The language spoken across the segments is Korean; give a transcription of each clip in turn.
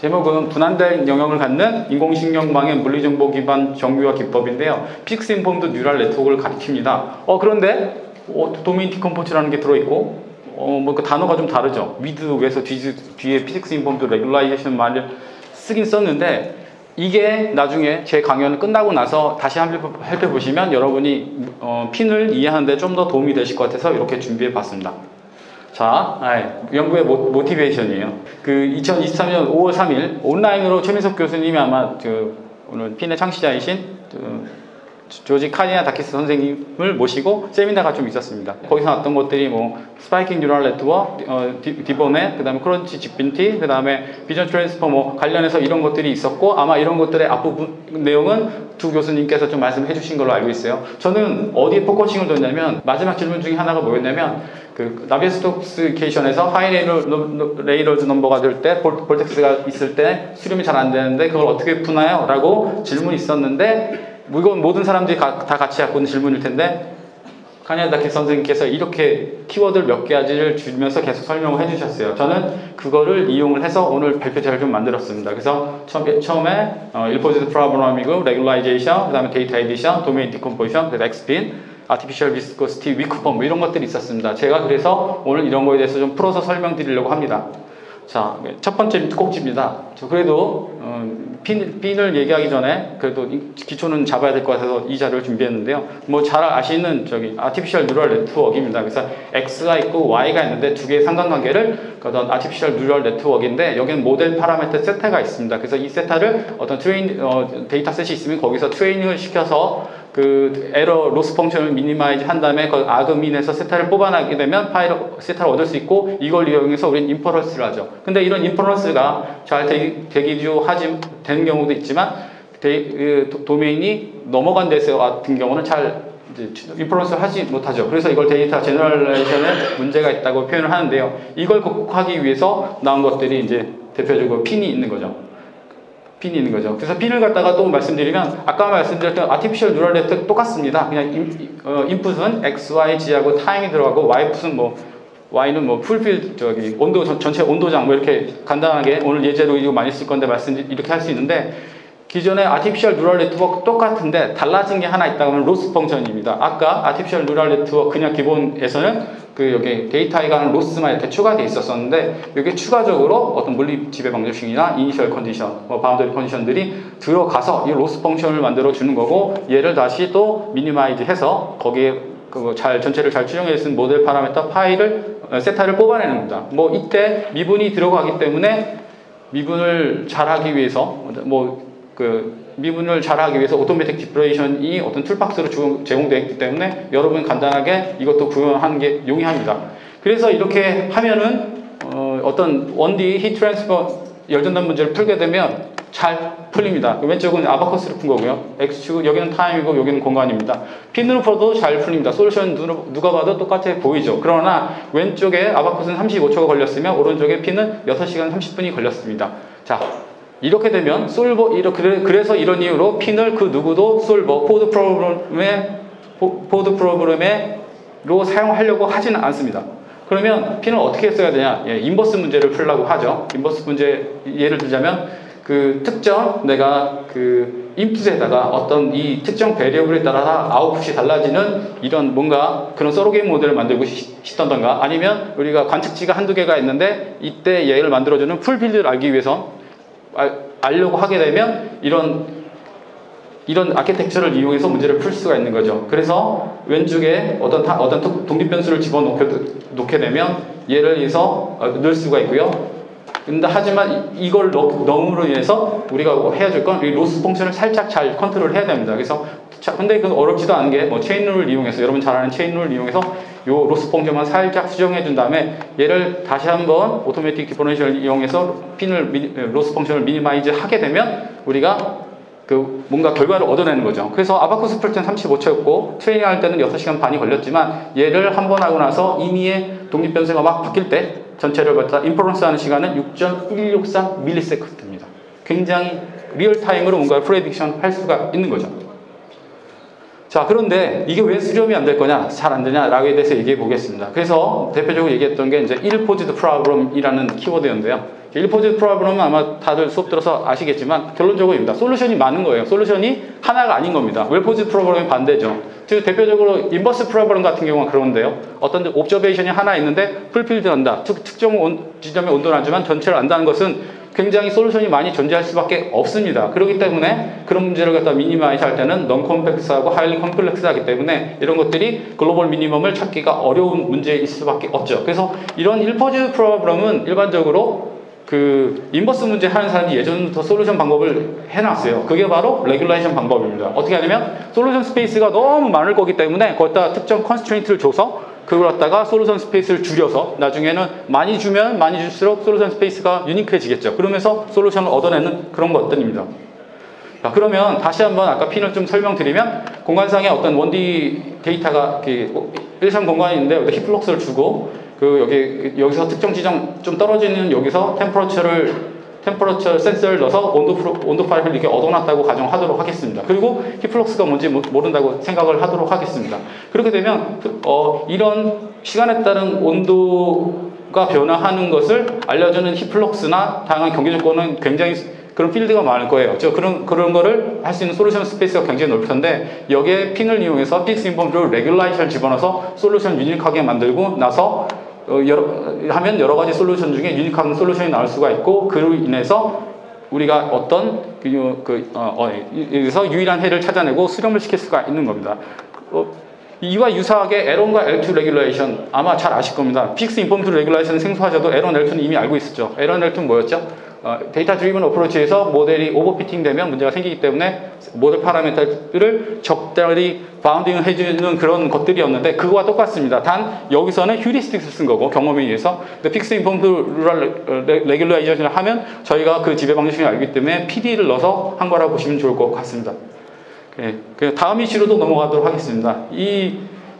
제목은 분할된 영역을 갖는 인공신경망의 물리정보 기반 정규화 기법인데요. physics informed neural network를 가리킵니다. 어 그런데 어, domain decompose라는 게 들어있고 어 뭐 그 단어가 좀 다르죠. with 위에서 뒤, 뒤에 physics informed regularization 말을 쓰긴 썼는데 이게 나중에 제 강연 끝나고 나서 다시 살펴보시면 여러분이 어, PINN을 이해하는데 좀 더 도움이 되실 것 같아서 이렇게 준비해 봤습니다. 자, 아이, 연구의 모, motivation이에요. 그 2023년 5월 3일 온라인으로 최민석 교수님이 아마 그 오늘 PINN의 창시자이신 그 조지 카니아다키스 선생님을 모시고 세미나가 좀 있었습니다. 거기서 나왔던 것들이 뭐 spiking neural network, 어, DeepONet, 그 다음에 CrunchGPT, 그 다음에 vision transformer 관련해서 이런 것들이 있었고 아마 이런 것들의 앞부분 내용은 두 교수님께서 좀 말씀해 주신 걸로 알고 있어요. 저는 어디에 focusing을 뒀냐면 마지막 질문 중에 하나가 뭐였냐면 그 Navier-Stokes equation에서 high Reynolds number가 될 때 vortex가 있을 때 수렴이 잘 안 되는데 그걸 어떻게 푸나요? 라고 질문이 있었는데 이건 모든 사람들이 가, 다 같이 갖고 있는 질문일 텐데 카니아다키스 선생님께서 이렇게 키워드를 몇 가지를 주면서 계속 설명을 해주셨어요. 저는 그거를 이용을 해서 오늘 발표자료를 좀 만들었습니다. 그래서 처음에, 어, ill-posed problem이고 regularization, 그 다음에 data addition, domain decomposition, 그래서 XPINN, artificial viscosity, weak form 뭐 이런 것들이 있었습니다. 제가 그래서 오늘 이런 거에 대해서 좀 풀어서 설명드리려고 합니다. 자, 첫 번째 꼭지입니다. 저 그래도 어, PINN, PINN을 얘기하기 전에 그래도 기초는 잡아야 될 것 같아서 이 자료를 준비했는데요. 뭐 잘 아시는 저기 artificial neural network입니다. 그래서 X가 있고 Y가 있는데 두 개의 상관관계를 어떤 artificial neural network인데 여기는 모델 파라미터 세타가 있습니다. 그래서 이 세타를 어떤 train 어, dataset이 있으면 거기서 트레이닝을 시켜서 그 에러 loss function을 minimize 한 다음에 그 argmin에서 세타를 뽑아내게 되면 final 세타를 얻을 수 있고 이걸 이용해서 우리는 inference를 하죠. 근데 이런 inference가 잘 대기, 대기하지 되는 경우도 있지만 데, 그 도메인이 넘어간 데서 같은 경우는 잘 inference를 하지 못하죠. 그래서 이걸 data generalization에 문제가 있다고 표현을 하는데요. 이걸 극복하기 위해서 나온 것들이 이제 대표적으로 PINN이 있는 거죠. PINN이 있는 거죠. 그래서 PINN을 갖다가 또 말씀드리면 아까 말씀드렸던 artificial neural network 똑같습니다. 그냥 인, 어, 인풋은 x, y, g하고 타임이 들어가고 아웃풋은 뭐 y는 뭐 full field 저기 온도 전체 온도장 뭐 이렇게 간단하게 오늘 예제로 이거 많이 쓸 건데 말씀 이렇게 할 수 있는데 기존의 artificial neural network 똑같은데 달라진 게 하나 있다고 하면 loss function입니다. 아까 artificial neural network 그냥 기본에서는 그 여기 데이터에 관한 loss만 이렇게 추가되어 있었었는데 여기 추가적으로 어떤 물리 지배 방정식이나 initial condition, 뭐 boundary condition들이 들어가서 이 loss function을 만들어 주는 거고 얘를 다시 또 minimize 해서 거기에 그잘 전체를 잘 추정해 쓴 모델 파라미터 final 어, 세타를 뽑아내는 겁니다. 뭐 이때 미분이 들어가기 때문에 미분을 잘하기 위해서 뭐 그 미분을 잘하기 위해서 automatic differentiation이 어떤 toolbox로 제공되어 있기 때문에 여러분 간단하게 이것도 구현하는 게 용이합니다. 그래서 이렇게 하면은 어, 떤 1D heat transfer 열전달 문제를 풀게 되면 잘 풀립니다. 그 왼쪽은 Abaqus를 푼 거고요. X축 여기는 타임이고 여기는 공간입니다. PINN으로 풀어도 잘 풀립니다. 솔루션 누가 봐도 똑같아 보이죠. 그러나 왼쪽에 Abaqus는 35초가 걸렸으면 오른쪽에 PINN은 6시간 30분이 걸렸습니다. 자, 이렇게 되면 solver 이렇게 그래서 이런 이유로 PINN을 그 누구도 solver forward problem에 forward problem에로 사용하려고 하지는 않습니다. 그러면 PINN을 어떻게 써야 되냐? 예, inverse 문제를 풀려고 하죠. inverse 문제 예를 들자면 그 특정 내가 그 인풋에다가 어떤 이 특정 variable에 따라서 아웃풋이 달라지는 이런 뭔가 그런 surrogate 모델을 만들고 싶던가 아니면 우리가 관측치가 한두 개가 있는데 이때 얘를 만들어주는 full field를 알기 위해서 알려고 하게 되면 이런 이런 아키텍처를 이용해서 문제를 풀 수가 있는 거죠. 그래서 왼쪽에 어떤 타, 어떤 독립 변수를 집어넣게 놓게 되면 얘를 위해서 어, 넣을 수가 있고요. 근데 하지만 이걸 넣음으로 인해서 우리가 해야 될 건 이 loss function을 살짝 잘 컨트롤 해야 됩니다. 그래서 자, 근데 그 어렵지도 않은 게 뭐 chain rule을 이용해서 여러분 잘 아는 chain rule을 이용해서 요 loss function만 살짝 수정해 준 다음에 얘를 다시 한번 automatic differential 이용해서 PINN을 미, loss function을 minimize 하게 되면 우리가 그 뭔가 결과를 얻어내는 거죠. 그래서 Abaqus 풀 때는 35초였고 트레이닝 할 때는 6시간 반이 걸렸지만 얘를 한 번 하고 나서 임의의 독립 변수가 막 바뀔 때 전체를 갖다 inference 하는 시간은 6.163 millisecond입니다. 굉장히 real-time으로 뭔가 prediction 할 수가 있는 거죠. 자, 그런데 이게 왜 수렴이 안 될 거냐, 잘 안 되냐라고에 대해서 얘기해 보겠습니다. 그래서 대표적으로 얘기했던 게 이제 ill-posed problem이라는 키워드였는데요. ill-posed problem은 아마 다들 수업 들어서 아시겠지만 결론적으로입니다. 솔루션이 많은 거예요. 솔루션이 하나가 아닌 겁니다. well-posed problem이 반대죠. 즉 대표적으로 inverse problem 같은 경우는 그런데요. 어떤 observation이 하나 있는데 full field 안다. 즉 특정 온, 지점에 온도를 안주면 전체를 안다는 것은 굉장히 솔루션이 많이 존재할 수밖에 없습니다. 그렇기 때문에 그런 문제를 갖다 minimize 할 때는 non-convex하고 highly complex하기 때문에 이런 것들이 global minimum을 찾기가 어려운 문제일 수밖에 없죠. 그래서 이런 ill-posed problem은 일반적으로 그 inverse 문제 하는 사람이 예전부터 솔루션 방법을 해놨어요. 그게 바로 regularization 방법입니다. 어떻게 하냐면 solution space가 너무 많을 거기 때문에 거기다 특정 constraint를 줘서 그걸 갖다가 solution space를 줄여서 나중에는 많이 주면 많이 줄수록 solution space가 유니크해지겠죠. 그러면서 솔루션을 얻어내는 그런 것들입니다. 자, 그러면 다시 한번 아까 PINN을 좀 설명드리면 공간상에 어떤 1D 데이터가 일차원 공간이 있는데 여기 heat flux를 주고 그 여기 여기서 특정 지점 좀 떨어지는 여기서 temperature를 temperature 센서를 넣어서 온도 프로, 온도 profile을 이렇게 얻어놨다고 가정하도록 하겠습니다. 그리고 heat flux가 뭔지 모른다고 생각을 하도록 하겠습니다. 그렇게 되면 어, 이런 시간에 따른 온도가 변화하는 것을 알려주는 heat flux나 다양한 경계 조건은 굉장히 그런 필드가 많을 거예요. 저 그런 그런 거를 할 수 있는 solution space가 굉장히 넓을 텐데 여기에 PINN을 이용해서 physics-informed regularization을 집어넣어서 솔루션 유니크하게 만들고 나서 어, 여러, 하면 여러 가지 솔루션 중에 유니크한 솔루션이 나올 수가 있고 그로 인해서 우리가 어떤 그, 그 어, 어, 여기서 유일한 해를 찾아내고 수렴을 시킬 수가 있는 겁니다. 어, 이와 유사하게 에런과 L2 레귤레이션 아마 잘 아실 겁니다. physics-informed regularization 생소하셔도 L1 L2는 이미 알고 있었죠. L1 L2는 뭐였죠? 어, data-driven approach에서 모델이 overfitting 되면 문제가 생기기 때문에 모델 파라미터를 적절히 bounding을 해주는 그런 것들이었는데 그거와 똑같습니다. 단 여기서는 heuristic을 쓴 거고 경험에 의해서 근데 physics-informed neural regularization을 하면 저희가 그 지배 방정식을 알기 때문에 PDE를 넣어서 한 거라고 보시면 좋을 것 같습니다. 네, 그 다음 이슈로도 넘어가도록 하겠습니다. 이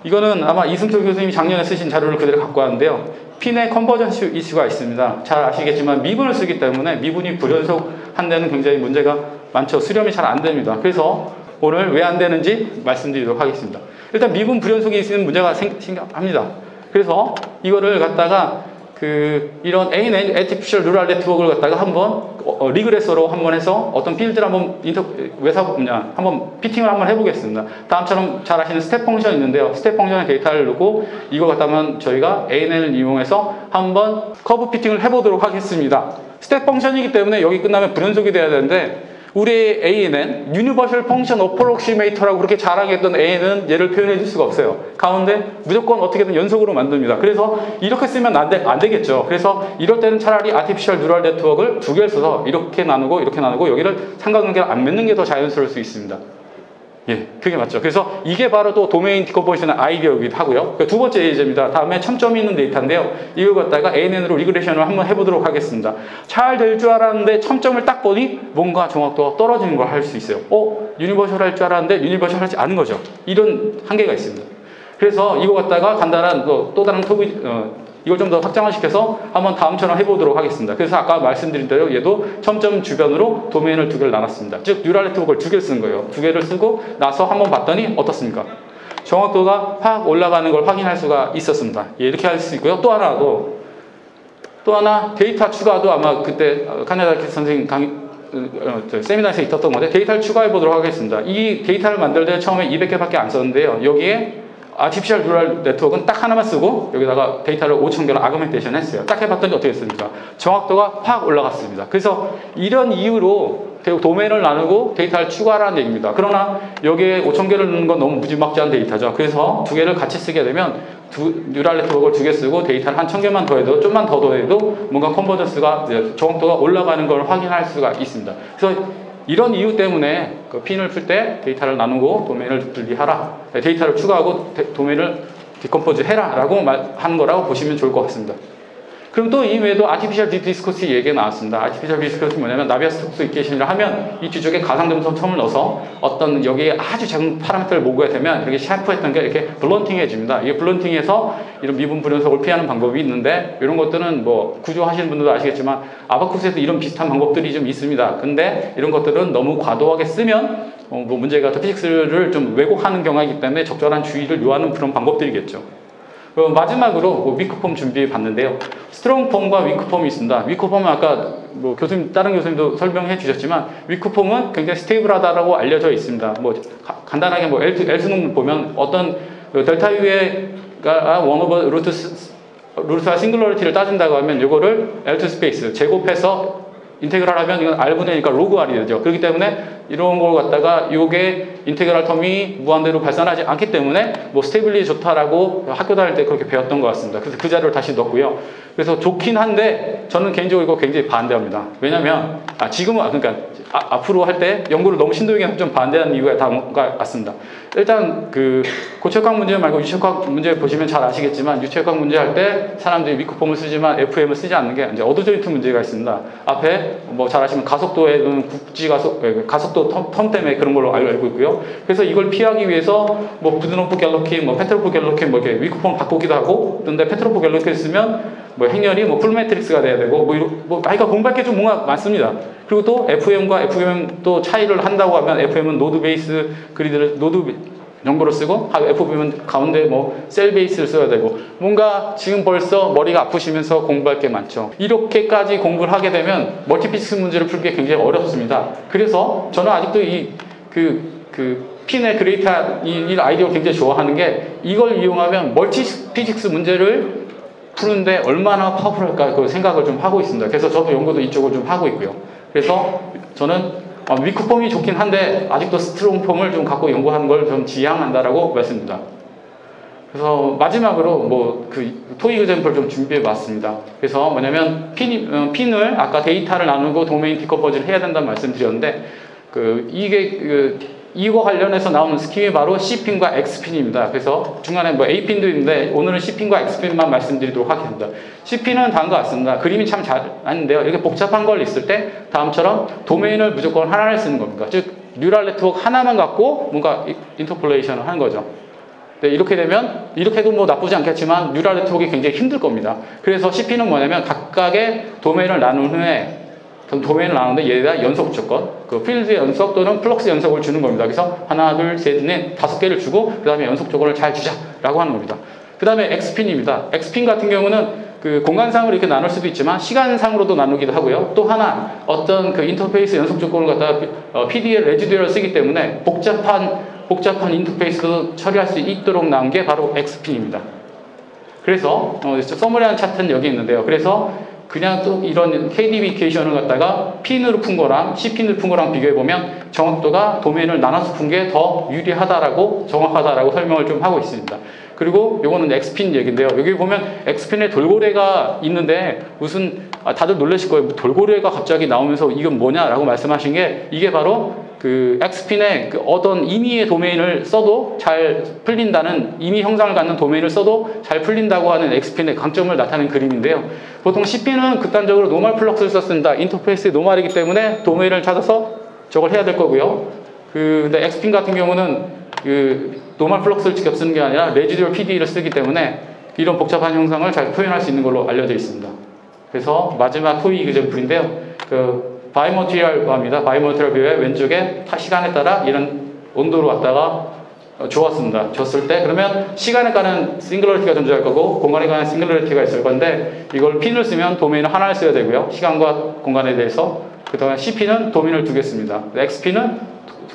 이거는 아마 이승철 교수님이 작년에 쓰신 자료를 그대로 갖고 왔는데요. PINN의 convergence 이슈가 있습니다. 잘 아시겠지만 미분을 쓰기 때문에 미분이 불연속한 데는 굉장히 문제가 많죠. 수렴이 잘 안 됩니다. 그래서 오늘 왜 안 되는지 말씀드리도록 하겠습니다. 일단 미분 불연속이 있는 문제가 생각합니다. 그래서 이거를 갖다가 그 이런 ANN Artificial Neural Network를 갖다가 한번 어, regressor로 한번 해서 어떤 필드를 한번 인터 외사 뭐냐 한번 fitting을 한번 해보겠습니다. 다음처럼 잘 아시는 step function 있는데요. step function의 데이터를 넣고 이걸 갖다면 저희가 ANN을 이용해서 한번 curve fitting을 해보도록 하겠습니다. step function이기 때문에 여기 끝나면 불연속이 돼야 되는데 우리의 A는 유니버셜 펑션 어프록시메이터라고 그렇게 자랑했던 ANN은 얘를 표현해 줄 수가 없어요. 가운데 무조건 어떻게든 연속으로 만듭니다. 그래서 이렇게 쓰면 안, 되, 안 되겠죠. 그래서 이럴 때는 차라리 artificial neural network를 두 개를 써서 이렇게 나누고 이렇게 나누고 여기를 상관관계를 안 맺는 게 더 자연스러울 수 있습니다. 예, 그게 맞죠. 그래서 이게 바로 또 domain decomposition의 아이디어이기도 하고요. 두 번째 예제입니다. 다음에 첨점이 있는 데이터인데요. 이걸 갖다가 ANN으로 regression을 한번 해보도록 하겠습니다. 잘 될 줄 알았는데 첨점을 딱 보니 뭔가 정확도가 떨어지는 걸 알 수 있어요. 어? universal 할 줄 알았는데 universal 하지 않은 거죠. 이런 한계가 있습니다. 그래서 이거 갖다가 간단한 또, 또 다른 toy, 어, 이걸 좀 더 확장을 시켜서 한번 다음처럼 해보도록 하겠습니다. 그래서 아까 말씀드린 대로 얘도 첨점 주변으로 도메인을 두 개를 나눴습니다. 즉 neural network를 두 개를 쓰는 거예요. 두 개를 쓰고 나서 한번 봤더니 어떻습니까? 정확도가 확 올라가는 걸 확인할 수가 있었습니다. 예, 이렇게 할 수 있고요. 또 하나도 또 하나 데이터 추가도 아마 그때 카네다 선생님 강의 어, 세미나에서 있었던 건데 데이터를 추가해 보도록 하겠습니다. 이 데이터를 만들 때 처음에 200개밖에 안 썼는데요. 여기에 artificial neural network는 딱 하나만 쓰고 여기다가 데이터를 5천 개로 augmentation 했어요. 딱 해봤더니 어떻게 됐습니까? 정확도가 확 올라갔습니다. 그래서 이런 이유로 도메인을 나누고 데이터를 추가하라는 얘기입니다. 그러나 여기에 5천 개를 넣는 건 너무 무지막지한 데이터죠. 그래서 두 개를 같이 쓰게 되면 두, neural network를 두 개 쓰고 데이터를 한 천 개만 더해도 좀만 더 더해도 뭔가 convergence가 정확도가 올라가는 걸 확인할 수가 있습니다. 그래서 이런 이유 때문에 그 PINN을 풀 때 데이터를 나누고 도메인을 분리하라. 네, 데이터를 추가하고 데, 도메인을 decompose 해라. 라고 하는 거라고 보시면 좋을 것 같습니다. 그럼 또 이 외에도 artificial viscous 얘기가 나왔습니다. artificial viscous 뭐냐면 Navier-Stokes equation이라 하면 이 뒤쪽에 가상점성 term을 넣어서 어떤 여기에 아주 작은 파라미터를 모으게 되면 이렇게 샤프했던 게 이렇게 blunting해집니다. 이게 blunting해서 이런 미분 불연속을 피하는 방법이 있는데 이런 것들은 뭐 구조하시는 분들도 아시겠지만 Abaqus에도 이런 비슷한 방법들이 좀 있습니다. 근데 이런 것들은 너무 과도하게 쓰면 어, 뭐 문제가 physics를 좀 왜곡하는 경우가 있기 때문에 적절한 주의를 요하는 그런 방법들이겠죠. 그럼 마지막으로 뭐 weak form 준비해 봤는데요. strong form과 weak form이 있습니다. weak form은 아까 뭐 교수님 다른 교수님도 설명해 주셨지만 weak form은 굉장히 stable하다라고 알려져 있습니다. 뭐 가, 간단하게 뭐 L2, L2는 보면 어떤 그 델타 U가 one over 루트 루트와 singularity를 따진다고 하면 이거를 L2 space 제곱해서 integral 하면 이건 R분의 니까 로그 R이 되죠. 그렇기 때문에 이런 걸 갖다가 이게 integral term이 무한대로 발산하지 않기 때문에 뭐 stability 좋다라고 학교 다닐 때 그렇게 배웠던 것 같습니다. 그래서 그 자료를 다시 넣었고요. 그래서 좋긴 한데 저는 개인적으로 이거 굉장히 반대합니다. 왜냐면 아 지금은 그러니까 아, 앞으로 할 때 연구를 너무 심도 있게 좀 반대하는 이유가 다음과 같습니다. 일단 그 고체역학 문제 말고 유체역학 문제 보시면 잘 아시겠지만 유체역학 문제 할 때 사람들이 weak form을 쓰지만 FEM을 쓰지 않는 게 이제 adjoint 문제가 있습니다. 앞에 뭐 잘 아시면 가속도에는 국지 가속 예, 가속도 term, term, 때문에 그런 걸로 알고 있고요. 그래서 이걸 피하기 위해서 뭐 부브노프 갤러킨, 뭐 페트로프 갤러킨 뭐 이렇게 weak form 바꾸기도 하고 근데 페트로프 갤러킨 쓰면 뭐 행렬이 뭐 full matrix가 돼야 되고 뭐, 이런, 뭐 아이가 공부할 게 좀 뭔가 많습니다. 그리고 또 FEM과 FVM 또 차이를 한다고 하면 FM은 노드 베이스 그리드를 노드 정보를 쓰고 FVM은 가운데 뭐 cell base를 써야 되고 뭔가 지금 벌써 머리가 아프시면서 공부할 게 많죠. 이렇게까지 공부를 하게 되면 multiphysics 문제를 풀기 굉장히 어렵습니다. 그래서 저는 아직도 이그그 PINN의 그레이터 이, 이 아이디어 굉장히 좋아하는 게 이걸 이용하면 multiphysics 문제를 푸는데 얼마나 powerful할까 그 생각을 좀 하고 있습니다. 그래서 저도 연구도 이쪽을 좀 하고 있고요. 그래서 저는 어, weak form이 좋긴 한데 아직도 strong form을 좀 갖고 연구하는 걸 좀 지향한다라고 말씀드립니다. 그래서 마지막으로 뭐 그 toy example 좀 준비해 봤습니다. 그래서 뭐냐면 PINN, 어, PINN을 아까 데이터를 나누고 도메인 decompose를 해야 된다는 말씀드렸는데 그 이게 그 이거 관련해서 나오는 스킴이 바로 C핀과 X핀입니다. 그래서 중간에 뭐 APINN도 있는데 오늘은 cPINN과 XPINN만 말씀드리도록 하겠습니다. cPINN은 다음 것 같습니다. 그림이 참 잘아는데요 이렇게 복잡한 걸 있을 때 다음처럼 도메인을 무조건 하나를 쓰는 겁니다. 즉 neural network 하나만 갖고 뭔가 interpolation을 하는 거죠. 네, 이렇게 되면 이렇게 해도 뭐 나쁘지 않겠지만 neural network가 굉장히 힘들 겁니다. 그래서 cPINN은 뭐냐면 각각의 도메인을 나눈 후에 도메인을 나누는데 얘가 연속 조건, 그 필드 연속 또는 flux 연속을 주는 겁니다. 그래서 하나, 둘, 셋, 넷, 다섯 개를 주고 그 다음에 연속 조건을 잘 주자라고 하는 겁니다. 그 다음에 XPINN입니다. XPINN 같은 경우는 그 공간상으로 이렇게 나눌 수도 있지만 시간상으로도 나누기도 하고요. 또 하나 어떤 그 인터페이스 연속 조건을 갖다가 어, PD의 레지듀얼을 쓰기 때문에 복잡한 복잡한 인터페이스도 처리할 수 있도록 나온 게 바로 XPINN입니다. 그래서 어, summary한 차트는 여기 있는데요. 그래서 그냥 또 이런 KDB 이케이션을 갖다가 PINN으로 푼 거랑 cPINN을 푼 거랑 비교해 보면 정확도가 도메인을 나눠서 푼 게 더 유리하다라고 정확하다라고 설명을 좀 하고 있습니다. 그리고 요거는 XPINN 얘기인데요. 여기 보면 XPINN에 돌고래가 있는데 무슨 아, 다들 놀라실 거예요. 뭐 돌고래가 갑자기 나오면서 이건 뭐냐라고 말씀하신 게 이게 바로 그 XPINN에 그 어떤 임의의 도메인을 써도 잘 풀린다는 임의 형상을 갖는 도메인을 써도 잘 풀린다고 하는 XPINN의 강점을 나타낸 그림인데요. 보통 cPINN은 극단적으로 normal flux를 썼습니다. 인터페이스 normal이기 때문에 도메인을 찾아서 저걸 해야 될 거고요. 그 근데 XPINN 같은 경우는 그 normal flux를 직접 쓰는 게 아니라 residual PDE를 쓰기 때문에 이런 복잡한 형상을 잘 표현할 수 있는 걸로 알려져 있습니다. 그래서 마지막 toy example인데요. 그 bimaterial 합니다. bimaterial 뷰의 왼쪽에 시간에 따라 이런 온도로 왔다가 좋았습니다. 줬을 때 그러면 시간에 관한 singularity가 존재할 거고 공간에 관한 singularity가 있을 건데 이걸 PINN을 쓰면 도메인을 하나를 써야 되고요. 시간과 공간에 대해서 그 다음에 cPINN은 도메인을 두겠습니다. XPINN은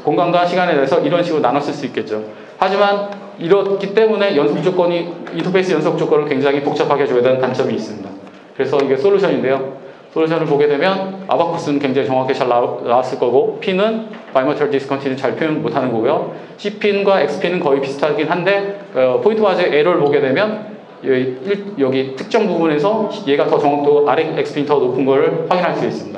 공간과 시간에 대해서 이런 식으로 나눠 쓸 수 있겠죠. 하지만 이렇기 때문에 연속 조건이 인터페이스 연속 조건을 굉장히 복잡하게 줘야 되는 단점이 있습니다. 그래서 이게 솔루션인데요. 솔루션을 보게 되면 Abaqus는 굉장히 정확히 잘 나왔을 거고 P는 바이머털 디스컨티는 잘 표현 못하는 거고요. cPINN과 XPINN은 거의 비슷하긴 한데 어, pointwise error를 보게 되면 여기, 여기 특정 부분에서 얘가 더 정확도 아래 XPINN 더 높은 걸 확인할 수 있습니다.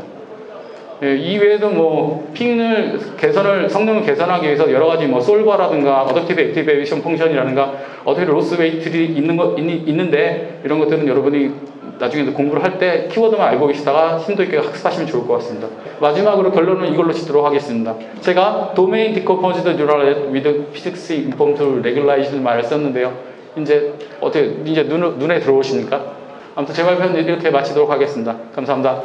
예, 이외에도 뭐 PINN을 개선을 성능을 개선하기 위해서 여러 가지 뭐 solver라든가 adaptive activation function이라든가 어떻게 loss weight들이 있는 거 있, 있는데 이런 것들은 여러분이 나중에 공부를 할 때 키워드만 알고 계시다가 심도 있게 학습하시면 좋을 것 같습니다. 마지막으로 결론은 이걸로 짓도록 하겠습니다. 제가 domain decomposed neural with physics informed regularization 말을 썼는데요. 이제 어떻게 이제 눈, 눈에 들어오십니까? 아무튼 제 발표는 이렇게 마치도록 하겠습니다. 감사합니다.